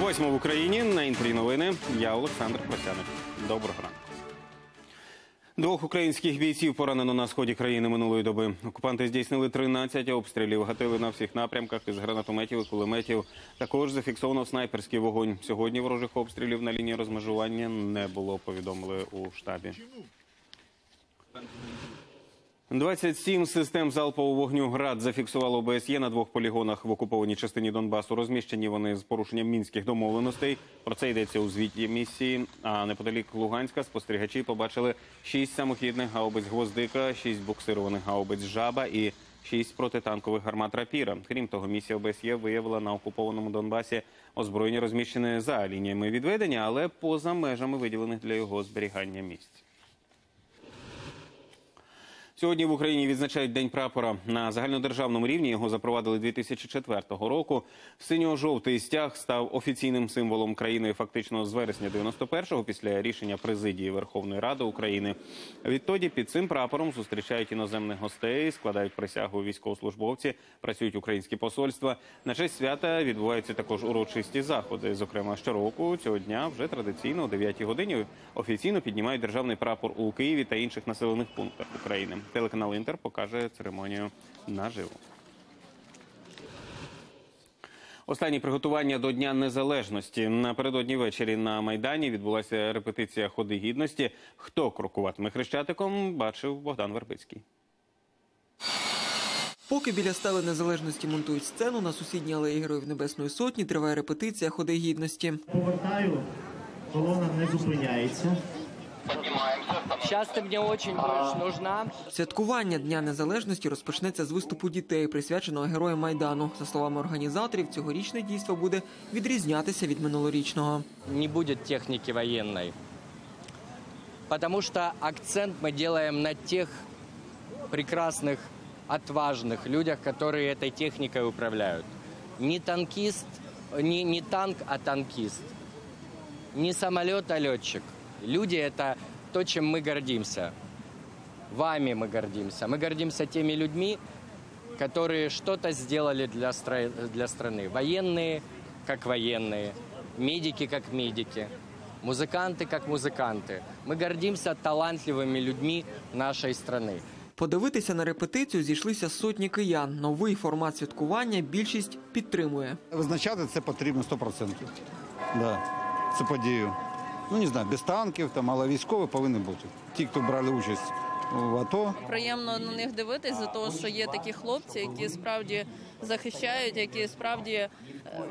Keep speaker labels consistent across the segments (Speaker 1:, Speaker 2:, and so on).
Speaker 1: Восьмо в Україні на інтрі новини. Я Олександр Просяник. Доброго ранку. Двох українських бійців поранено на сході країни минулої доби. Окупанти здійснили 13 обстрілів, гатили на всіх напрямках із гранатометів і кулеметів. Також зафіксовано снайперський вогонь. Сьогодні ворожих обстрілів на лінії розмежування не було. Повідомили у штабі. 27 систем залпового вогню ГРАД зафіксувало ОБСЄ на двох полігонах в окупованій частині Донбасу. Розміщені вони з порушенням мінських домовленостей. Про це йдеться у звіті місії. А неподалік Луганська спостерігачі побачили 6 самохідних гаубиць гвоздика, 6 буксированих гаубиць жаба і 6 протитанкових гармат рапіра. Крім того, місія ОБСЄ виявила на окупованому Донбасі озброєння розміщене за лініями відведення, але поза межами виділених для його зберігання місць. Сьогодні в Україні відзначають День прапора. На загальнодержавному рівні його запровадили 2004 року. Синьо-жовтий стяг став офіційним символом країни фактично з вересня 91-го після рішення президії Верховної Ради України. Відтоді під цим прапором зустрічають іноземних гостей, складають присягу військовослужбовці, працюють українські посольства. На честь свята відбуваються також урочисті заходи. Зокрема, щороку цього дня вже традиційно о 9 годині офіційно піднімають державний прапор у Києві та інших населених пунктах України. Телеканал Інтер покаже церемонію наживо. Останні приготування до Дня Незалежності напередодні ввечері на майдані відбулася репетиція ходи гідності. Хто крокуватиме хрещатиком, бачив Богдан Вербицький.
Speaker 2: Поки біля стели незалежності монтують сцену, на сусідній алеї Героїв Небесної Сотні триває репетиція ходи гідності.
Speaker 3: Повертаю, колона не зупиняється.
Speaker 4: Сейчас ты мне очень будешь нужна.
Speaker 2: Святкування Дня Незалежності розпочнеться з виступу дітей, присвяченого героям Майдану. За словами організаторів, цьогорічне дійство буде відрізнятися від минулорічного.
Speaker 4: Не будет техники военной. Потому что акцент мы делаем на тех прекрасных, отважных людях, которые этой техникой управляют. Не танкист, не, не танк, а танкист. Не самолет, а летчик. Люди – это то, чем мы гордимся. Вами мы гордимся. Мы гордимся теми людьми, которые что-то сделали для, стра- для страны. Военные, как военные, медики, как медики, музыканты, как музыканты. Мы гордимся талантливыми людьми нашей страны.
Speaker 2: Подивитися на репетицію зійшлися сотні киян. Новий формат святкування більшість підтримує.
Speaker 5: Визначати це потрібно 100%. Да. Це подію. Ну, не знаю, без танків, там, але військові повинні бути. Ті, хто брали участь в АТО,
Speaker 6: приємно на них дивитись за того, що є такі хлопці, які справді захищають, які справді е,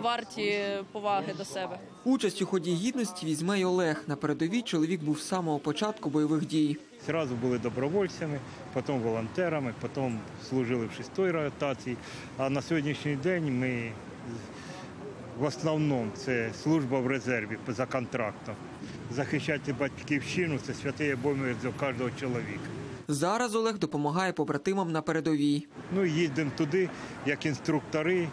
Speaker 6: варті поваги до себе.
Speaker 2: Участь у ході гідності візьме й Олег. На передовій чоловік був з самого початку бойових дій.
Speaker 7: Зразу були добровольцями, потім волонтерами, потім служили в шестій ротації. А на сьогоднішній день ми в основному це служба в резерві за контрактом. Захищати батьківщину це святий обов'язок кожного чоловіка.
Speaker 2: Зараз Олег допомагає побратимам на передовій.
Speaker 7: Ну, їздимо туди як інструктори,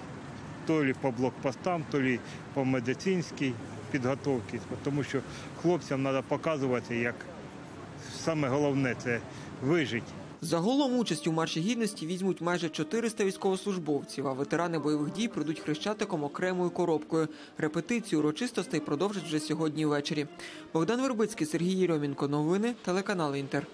Speaker 7: то лі по блокпостам, то лі по медицинській підготовці, тому що хлопцям треба показувати, як саме головне це вижити.
Speaker 2: Загалом участь у марші гідності візьмуть майже 400 військовослужбовців, а ветерани бойових дій прийдуть хрещатиком окремою коробкою. Репетицію урочистостей продовжать вже сьогодні ввечері. Богдан Вербицький, Сергій Єрьомінко. Новини телеканал Інтер.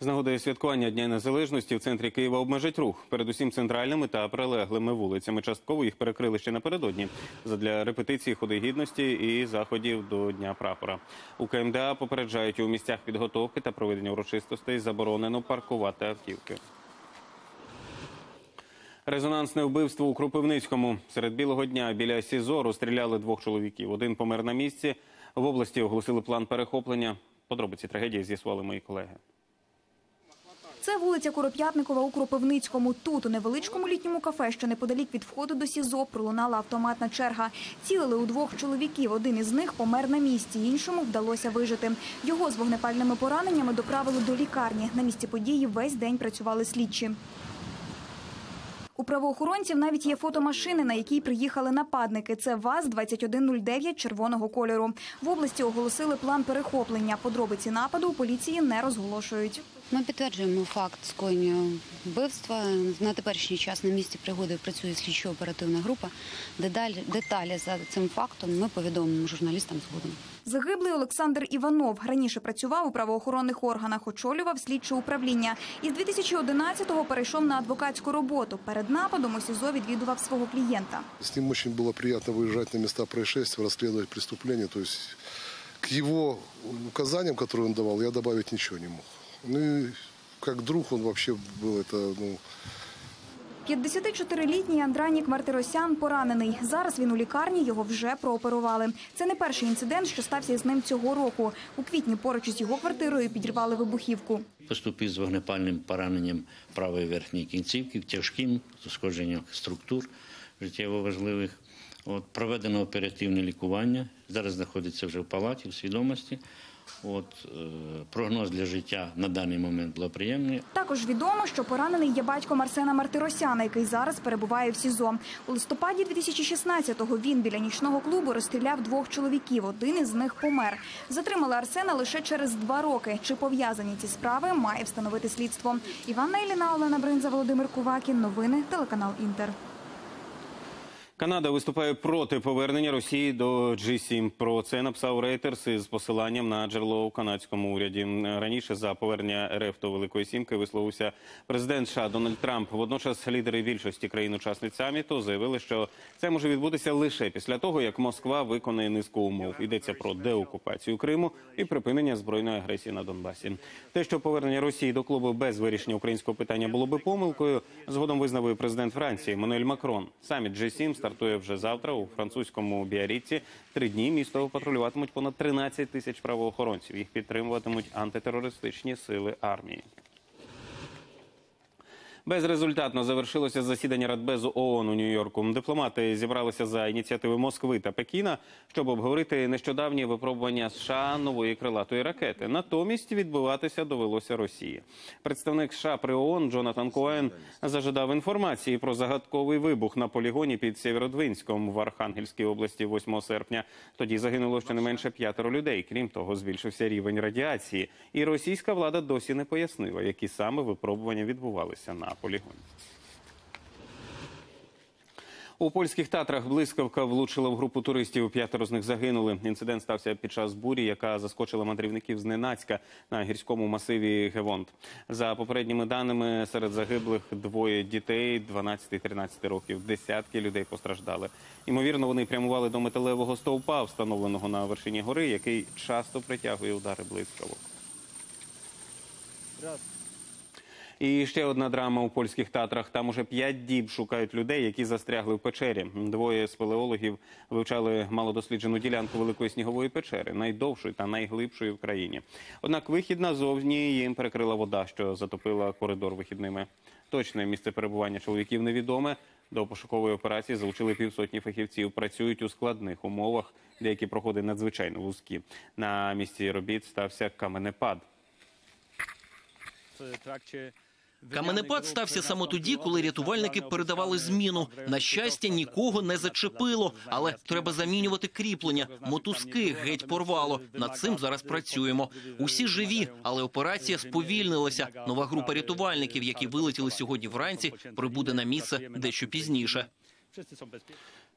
Speaker 1: З нагодою святкування Дня Незалежності в центрі Києва обмежать рух. Передусім центральними та прилеглими вулицями. Частково їх перекрили ще напередодні задля репетиції ходи гідності і заходів до Дня прапора. У КМДА попереджають у місцях підготовки та проведення урочистостей заборонено паркувати автівки. Резонансне вбивство у Кропивницькому. Серед білого дня біля СІЗО розстріляли двох чоловіків. Один помер на місці. В області оголосили план перехоплення. Подробиці трагедії з'ясували мої колеги.
Speaker 8: Це вулиця Короп'ятникова у Кропивницькому. Тут, у невеличкому літньому кафе, що неподалік від входу до СІЗО, пролунала автоматна черга. Цілили у двох чоловіків. Один із них помер на місці, іншому вдалося вижити. Його з вогнепальними пораненнями доправили до лікарні. На місці події весь день працювали слідчі. У правоохоронців навіть є фото машини, на якій приїхали нападники. Це ВАЗ-2109 червоного кольору. В області оголосили план перехоплення. Подробиці нападу у поліції не розголошують.
Speaker 9: Ми підтверджуємо факт скоєння вбивства. На теперішній час на місці пригоди працює слідчо-оперативна група. Деталі, деталі за цим фактом ми повідомимо журналістам згодом.
Speaker 8: Загиблий Олександр Іванов раніше працював у правоохоронних органах, очолював слідче управління. Із 2011-го перейшов на адвокатську роботу. Перед нападом у СІЗО відвідував свого клієнта.
Speaker 10: С ним очень было приятно выезжать на места происшествия, расследовать преступления. То есть к его указаниям, которые он давал, я добавить ничего не мог. Ну и как друг он вообще был, это, ну,
Speaker 8: 54-літній Андранік Мартиросян поранений. Зараз він у лікарні, його вже прооперували. Це не перший інцидент, що стався з ним цього року. У квітні поруч із його квартирою підірвали вибухівку.
Speaker 11: Поступив з вогнепальним пораненням правої верхньої кінцівки, тяжким ушкодженням структур життєво важливих. От, проведено оперативне лікування. Зараз знаходиться вже в палаті, в свідомості. От, е, прогноз для життя на даний момент благоприємний.
Speaker 8: Також відомо, що поранений є батько Марсена Мартиросяна, який зараз перебуває в СІЗО. У листопаді 2016-го він біля нічного клубу розстріляв двох чоловіків. Один із них помер. Затримали Арсена лише через два роки. Чи пов'язані ці справи, має встановити слідство. Іванна Іліна, Олена Бринза, Володимир Кувакін. Новини телеканал Інтер.
Speaker 1: Канада виступає проти повернення Росії до G7. Про це написав Рейтерс із посиланням на джерело у канадському уряді. Раніше за повернення РФ до Великої Сімки висловився президент США Дональд Трамп. Водночас лідери більшості країн-учасниць саміту заявили, що це може відбутися лише після того, як Москва виконає низку умов. Йдеться про деокупацію Криму і припинення збройної агресії на Донбасі. Те, що повернення Росії до клубу без вирішення українського питання було би помилкою, згодом визнав президент Франції Еммануель Макрон. Саміт G7 стартує вже завтра у французькому Біаріці. Три дні місто патрулюватимуть понад 13 тисяч правоохоронців. Їх підтримуватимуть антитерористичні сили армії. Безрезультатно завершилося засідання Радбезу ООН у Нью-Йорку. Дипломати зібралися за ініціативи Москви та Пекіна, щоб обговорити нещодавні випробування США нової крилатої ракети. Натомість відбуватися довелося Росії. Представник США при ООН Джонатан Коен зажадав інформації про загадковий вибух на полігоні під Сєвєродвинськом в Архангельській області 8 серпня. Тоді загинуло щонайменше п'ятеро людей. Крім того, збільшився рівень радіації. І російська влада досі не пояснила, які саме випробування відбувалися на полігоні. У польських татрах блискавка влучила в групу туристів. П'ятеро з них загинули. Інцидент стався під час бурі, яка заскочила мандрівників зненацька на гірському масиві Гевонт. За попередніми даними, серед загиблих двоє дітей 12 і 13 років. Десятки людей постраждали. Ймовірно, вони прямували до металевого стовпа, встановленого на вершині гори, який часто притягує удари блискавок. І ще одна драма у польських татрах. Там уже п'ять діб шукають людей, які застрягли в печері. Двоє спелеологів вивчали малодосліджену ділянку великої снігової печери, найдовшої та найглибшої в країні. Однак вихід назовні їм перекрила вода, що затопила коридор вихідними. Точне місце перебування чоловіків невідоме. До пошукової операції залучили півсотні фахівців. Працюють у складних умовах. Деякі проходи надзвичайно вузькі. На місці робіт стався каменепад.
Speaker 12: Каменепад стався саме тоді, коли рятувальники передавали зміну. На щастя, нікого не зачепило, але треба замінювати кріплення. Мотузки геть порвало. Над цим зараз працюємо. Усі живі, але операція сповільнилася. Нова група рятувальників, які вилетіли сьогодні вранці, прибуде на місце дещо пізніше.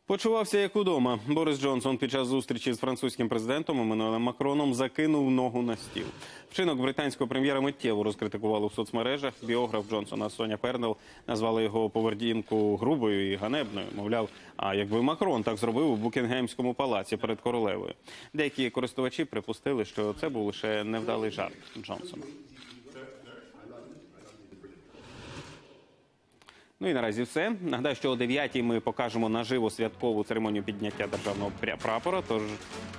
Speaker 1: Почувався як удома. Борис Джонсон під час зустрічі з французьким президентом Еммануелем Макроном закинув ногу на стіл. Вчинок британського прем'єра миттєво розкритикували в соцмережах. Біограф Джонсона Соня Пернел назвала його поведінку грубою і ганебною. Мовляв, а якби Макрон так зробив у Букінгемському палаці перед королевою. Деякі користувачі припустили, що це був лише невдалий жарт Джонсона. Ну і наразі все. Нагадаю, що о 9 ми покажемо наживо святкову церемонію підняття державного прапора. Тож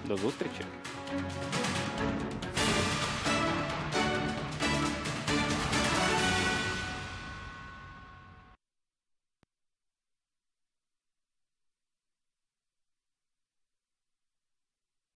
Speaker 1: до зустрічі.